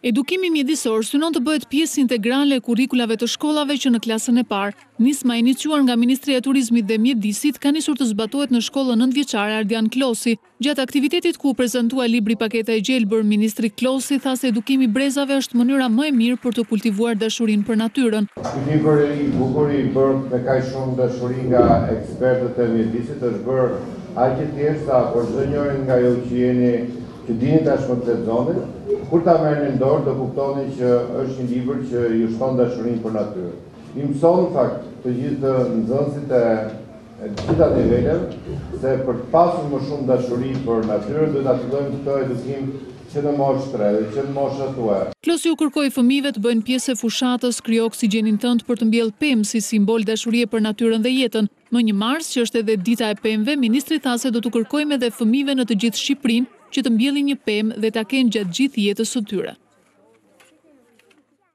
Edukimi mjedisor synon të bëhet pjesë integrale e kurrikulave të shkollave që në klasën e parë. Nisma e iniciuar nga Ministria e Turizmit dhe Mjedisit ka nisur të zbatohet në shkollën nëntëvjeçare Ardian Klosi. Gjatë aktivitetit ku u prezantua libri Paketa e Gjelbër, ministri Klosi tha se edukimi i brezave është mënyra më e mirë për të kultivuar dashurinë për natyrën. Ky libër i bukur i bërë me kaq shumë dashuri nga ekspertët e mjedisit është bërë aq thjesht sa për çdo njërin nga ju që jeni që dini tashmë të lexoni, kur ta merrni në dorë do kuptoni që është një libër që ju shton dashurinë për natyrë. I mëson në fakt të gjithë nxënësit e e të gjitha niveleve se për të pasur më shumë dashuri për natyrën duhet ta fillojmë këtë edukim që në moshë të re dhe që në moshat tuaja. Klosi u kërkoi fëmijëve të bëhen pjesë e fushatës Krijo oksigjenin tënd për të mbjellë pemë si simbol dashurie për natyrën dhe jetën. Më një mars, që është edhe Dita e Pemëve, ministri tha se do t'u kërkojmë edhe fëmijëve në të gjithë Shqipërinë që të mbjellin një pemë dhe ta kenë gjatë gjithë jetës së tyre.